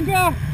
Edgar!